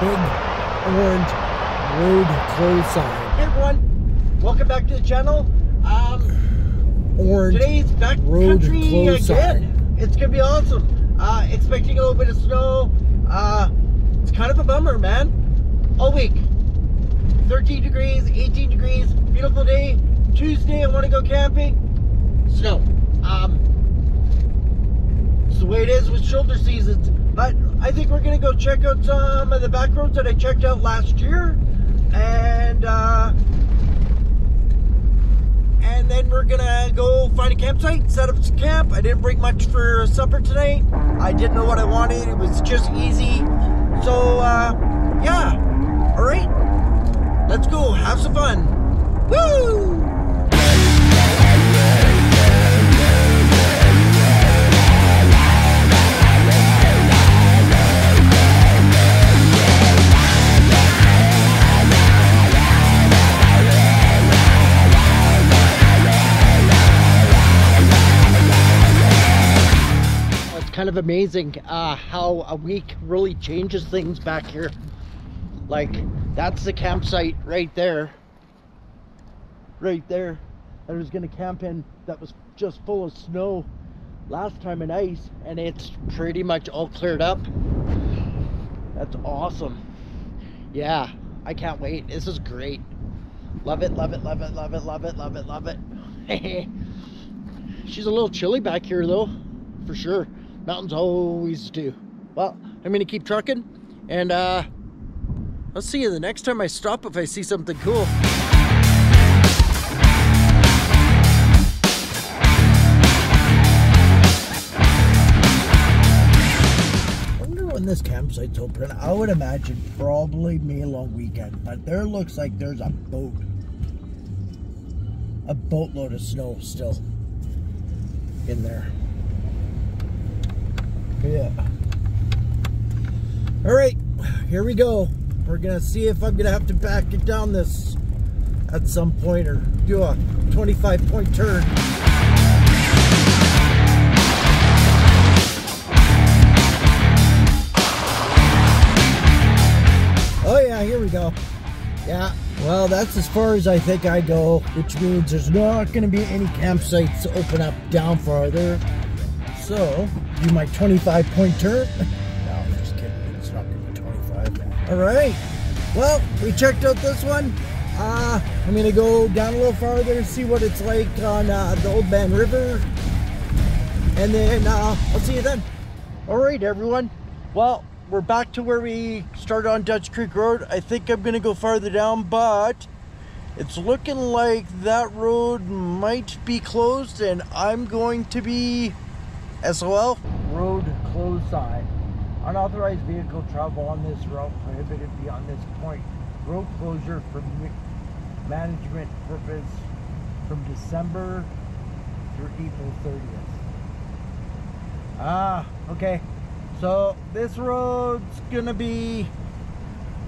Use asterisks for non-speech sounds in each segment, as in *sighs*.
big orange road close sign. Hey everyone, welcome back to the channel. Um, Orange today's road backcountry close again. sign. It's gonna be awesome. Uh, expecting a little bit of snow. Uh, it's kind of a bummer, man. All week, 13 degrees, 18 degrees, beautiful day. Tuesday, I want to go camping. Snow. Um, it's the way it is with shoulder seasons. But I think we're gonna go check out some of the back roads that I checked out last year, and uh, and then we're gonna go find a campsite, set up some camp. I didn't bring much for supper tonight. I didn't know what I wanted. It was just easy. So uh, yeah. All right. Let's go. Have some fun. Woo! Of amazing uh, how a week really changes things back here. Like, that's the campsite right there. Right there. I was gonna camp in that was just full of snow last time and ice, and it's pretty much all cleared up. That's awesome. Yeah, I can't wait. This is great. Love it, love it, love it, love it, love it, love it, love it. *laughs* She's a little chilly back here though, for sure. Mountains always do. Well, I'm gonna keep trucking, and uh, I'll see you the next time I stop if I see something cool. This campsite's open. I would imagine probably May long weekend, but there looks like there's a boat. A boatload of snow still in there. Yeah. All right, here we go. We're gonna see if I'm gonna have to back it down this at some point or do a 25 point turn. Oh yeah, here we go. Yeah, well that's as far as I think I go, which means there's not to be any campsites open up down farther. So, do my 25 point turn. *laughs* no, I'm just kidding. It's not going to be 25. All right. Well, we checked out this one. Uh, I'm going to go down a little farther, see what it's like on uh, the Oldman River. And then uh, I'll see you then. All right, everyone. Well, we're back to where we started on Dutch Creek Road. I think I'm gonna go farther down, but it's looking like that road might be closed and I'm going to be SOL. Road closed sign. Unauthorized vehicle travel on this route prohibited beyond this point. Road closure for management purpose from December through April 30th. Ah, okay. So this road's gonna be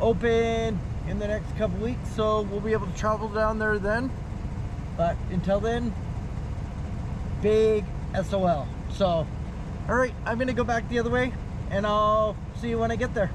open in the next couple weeks, so we'll be able to travel down there then. But until then, big SOL. So, all right, I'm gonna go back the other way, and I'll see you when I get there.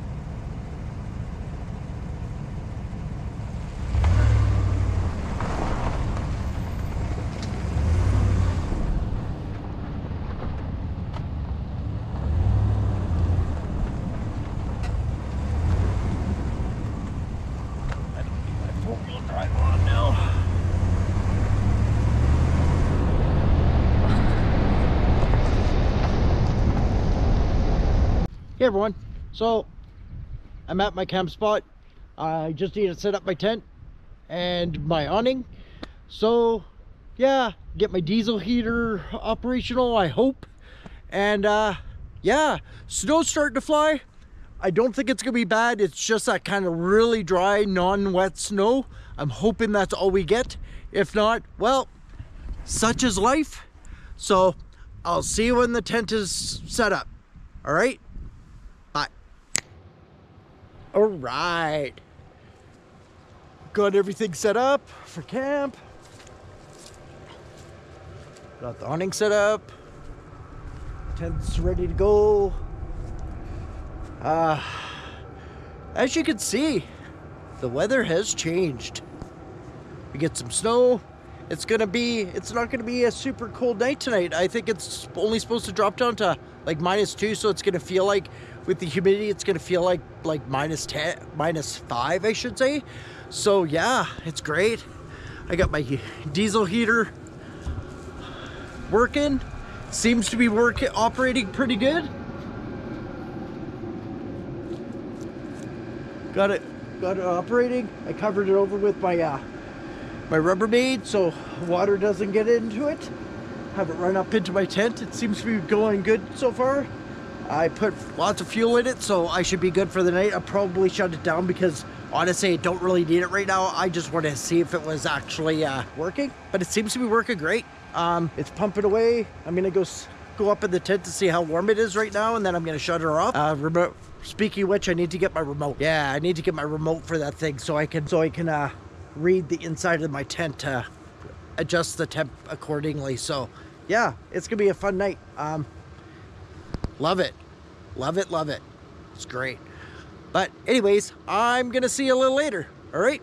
I don't need my four-wheel drive on now. Hey everyone, so I'm at my camp spot. I just need to set up my tent and my awning. So yeah, get my diesel heater operational, I hope. And uh, yeah, snow's starting to fly. I don't think it's gonna be bad. It's just that kind of really dry, non-wet snow. I'm hoping that's all we get. If not, well, such is life. So I'll see you when the tent is set up. All right? Bye. All right. Got everything set up for camp. Got the awning set up. Tent's ready to go. Uh, as you can see, the weather has changed. We get some snow. It's gonna be, it's not gonna be a super cold night tonight. I think it's only supposed to drop down to like minus two, so it's gonna feel like, with the humidity, it's gonna feel like like minus 10, minus five, I should say. So yeah, it's great. I got my diesel heater working. Seems to be working, operating pretty good. Got it, got it operating. I covered it over with my uh, my Rubbermaid so water doesn't get into it. Have it run up into my tent. It seems to be going good so far. I put lots of fuel in it, so I should be good for the night. I'll probably shut it down because honestly, I don't really need it right now. I just want to see if it was actually uh, working, but it seems to be working great. Um, it's pumping away. I'm gonna go go up in the tent to see how warm it is right now, and then I'm gonna shut her off. Uh, remote. Speaking which, I need to get my remote. Yeah, I need to get my remote for that thing so I can so I can uh, read the inside of my tent to adjust the temp accordingly. So, yeah, it's gonna be a fun night. Um, love it, love it, love it. It's great. But anyways, I'm gonna see you a little later. All right.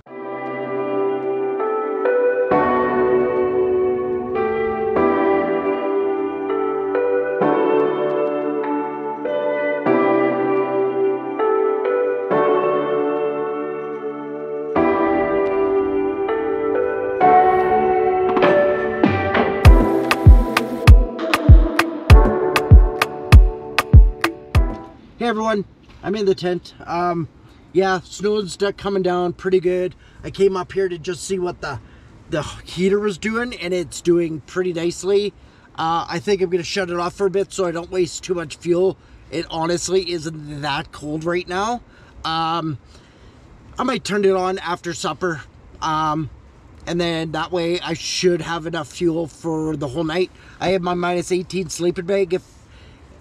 Hey everyone, I'm in the tent. Um, yeah, snow's coming down pretty good. I came up here to just see what the the heater was doing, and it's doing pretty nicely. Uh, I think I'm gonna shut it off for a bit so I don't waste too much fuel. It honestly isn't that cold right now. Um, I might turn it on after supper, um, and then that way I should have enough fuel for the whole night. I have my minus 18 sleeping bag if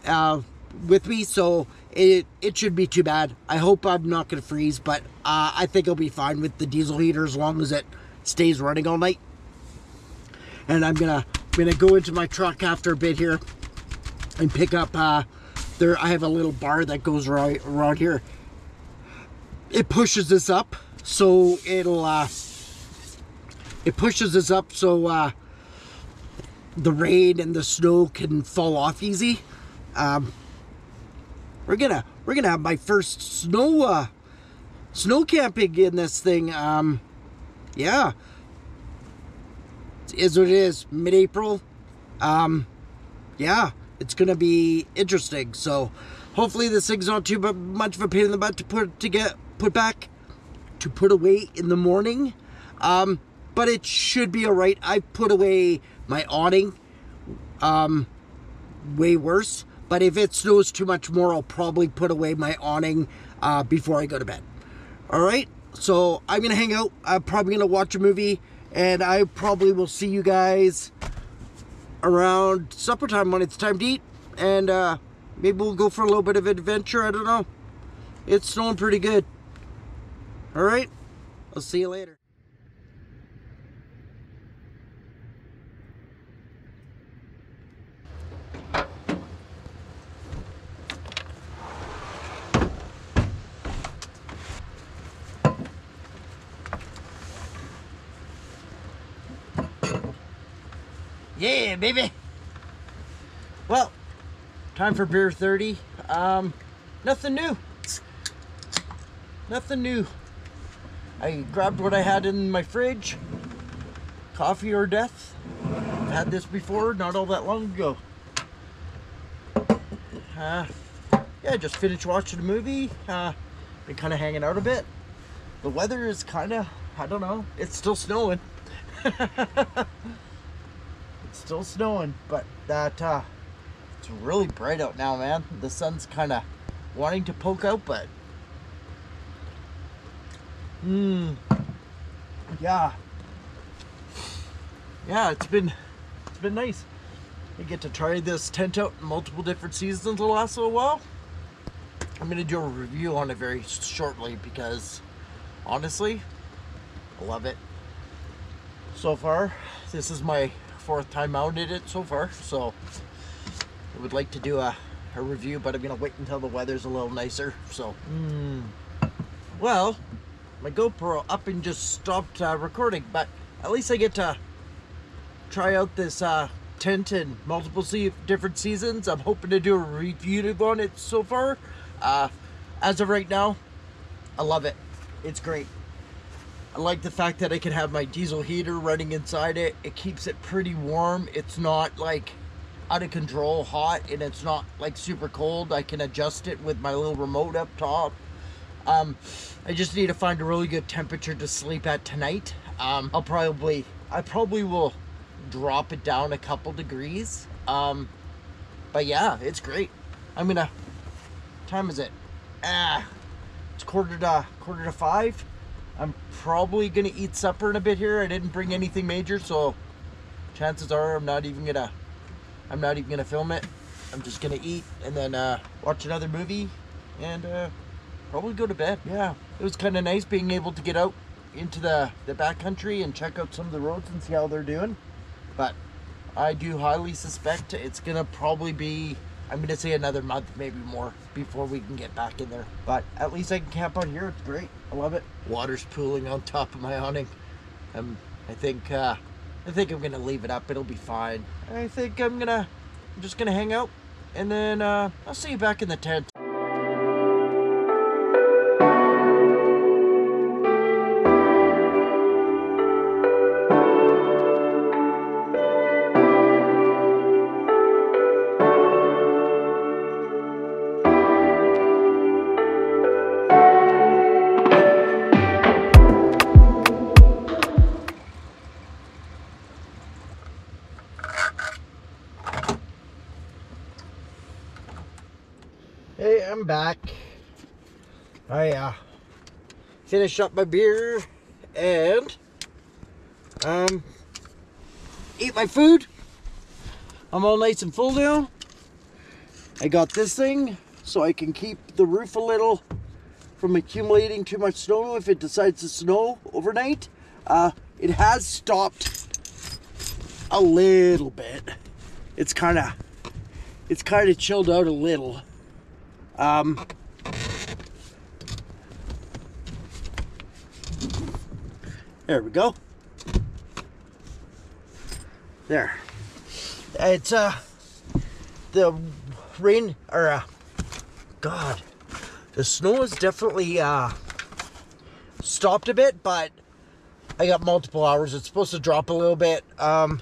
uh, with me, so it it should be too bad. I hope I'm not gonna freeze, but uh, I think I'll be fine with the diesel heater as long as it stays running all night. And I'm gonna I'm gonna go into my truck after a bit here and pick up. Uh, there, I have a little bar that goes right around here. It pushes this up, so it'll uh, it pushes this up so uh, the rain and the snow can fall off easy. Um, we're gonna we're gonna have my first snow uh, snow camping in this thing. Um, yeah, it is what it is. Mid-April. Um, yeah, it's gonna be interesting. So hopefully this thing's not too much of a pain in the butt to put to get put back to put away in the morning. Um, but it should be all right. I put away my awning. Um, way worse. But if it snows too much more, I'll probably put away my awning uh, before I go to bed. All right. So I'm gonna hang out. I'm probably gonna watch a movie, and I probably will see you guys around supper time when it's time to eat. And uh, maybe we'll go for a little bit of adventure. I don't know. It's snowing pretty good. All right. I'll see you later. Baby. Well, time for beer 30. Um, nothing new. Nothing new. I grabbed what I had in my fridge. Coffee or death. I've had this before, not all that long ago. Uh, yeah, just finished watching a movie. Uh, been kind of hanging out a bit. The weather is kind of, I don't know, it's still snowing. *laughs* Still snowing, but that uh, it's really bright out now, man. The sun's kind of wanting to poke out, but hmm, yeah, yeah. It's been it's been nice. I get to try this tent out in multiple different seasons the last little while. I'm gonna do a review on it very shortly because honestly, I love it. So far, this is my fourth time mounted it so far, so I would like to do a, a review, but I'm gonna wait until the weather's a little nicer. So, mm, well, my GoPro up and just stopped uh, recording, but at least I get to try out this uh, tent in multiple se different seasons. I'm hoping to do a review on it so far. Uh, as of right now, I love it. It's great. I like the fact that I can have my diesel heater running inside it. It keeps it pretty warm. It's not like out of control hot and it's not like super cold. I can adjust it with my little remote up top. Um, I just need to find a really good temperature to sleep at tonight. Um, I'll probably, I probably will drop it down a couple degrees. Um, but yeah, it's great. I'm gonna, time is it? Ah, it's quarter to, quarter to five. I'm probably gonna eat supper in a bit here. I didn't bring anything major, so chances are I'm not even gonna, I'm not even gonna film it. I'm just gonna eat and then uh, watch another movie and uh, probably go to bed. Yeah, it was kind of nice being able to get out into the, the backcountry and check out some of the roads and see how they're doing. But I do highly suspect it's gonna probably be, I'm gonna say another month, maybe more, before we can get back in there. But at least I can camp out here. It's great. I love it. Water's pooling on top of my awning. Um, I think, uh, I think I'm gonna leave it up. It'll be fine. I think I'm gonna, I'm just gonna hang out, and then uh, I'll see you back in the tent. I uh, finished up my beer and um, eat my food. I'm all nice and full now. I got this thing so I can keep the roof a little from accumulating too much snow if it decides to snow overnight. Uh, it has stopped a little bit. It's kind of it's kind of chilled out a little. Um, there we go. There. It's uh the rain or uh God. The snow is definitely uh stopped a bit, but I got multiple hours. It's supposed to drop a little bit. Um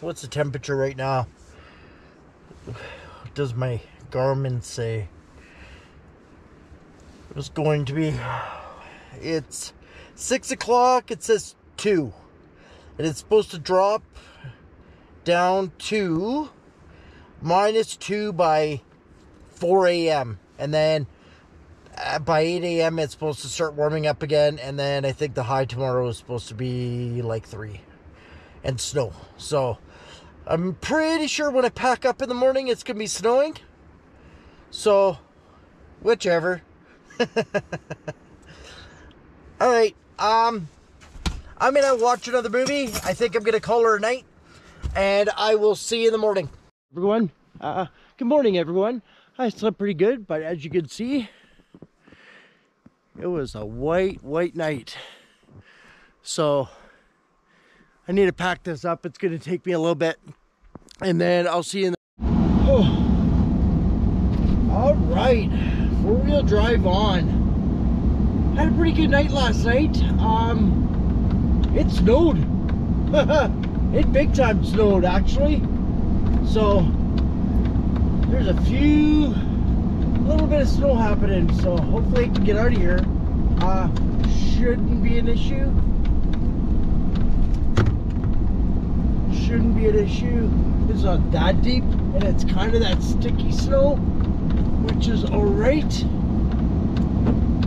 what's the temperature right now? What does my Garmin say? It's going to be it's six o'clock it says two. And it's supposed to drop down to minus two by 4 a.m and then uh, by 8 a.m it's supposed to start warming up again. And then i think the high tomorrow is supposed to be like three and snow. So i'm pretty sure when i pack up in the morning it's gonna be snowing. So whichever. *laughs* All right. Um, I'm gonna watch another movie. I think I'm gonna call her a night, and I will see you in the morning. Everyone, uh, good morning, everyone. I slept pretty good, but as you can see, it was a white, white night. So I need to pack this up. It's gonna take me a little bit, and then I'll see you in the. Oh. *sighs* All right four-wheel drive on. Had a pretty good night last night. Um, it snowed. *laughs* it big time snowed actually. So there's a few, a little bit of snow happening. So hopefully I can get out of here. Uh, shouldn't be an issue. Shouldn't be an issue. It's not that deep and it's kind of that sticky snow which is alright. Struggling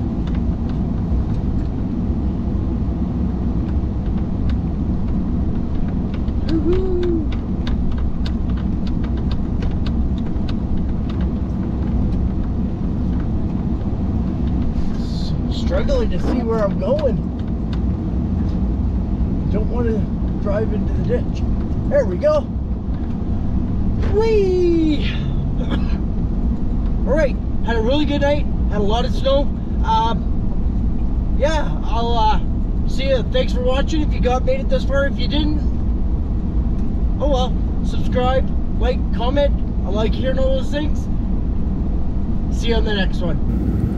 to see where I'm going. Don't want to drive into the ditch. There we go. Whee! *coughs* All right, had a really good night. Had a lot of snow. Um, yeah, I'll uh, see you. Thanks for watching. If you got made it this far, if you didn't, oh well. Subscribe, like, comment. I like hearing all those things. See you on the next one.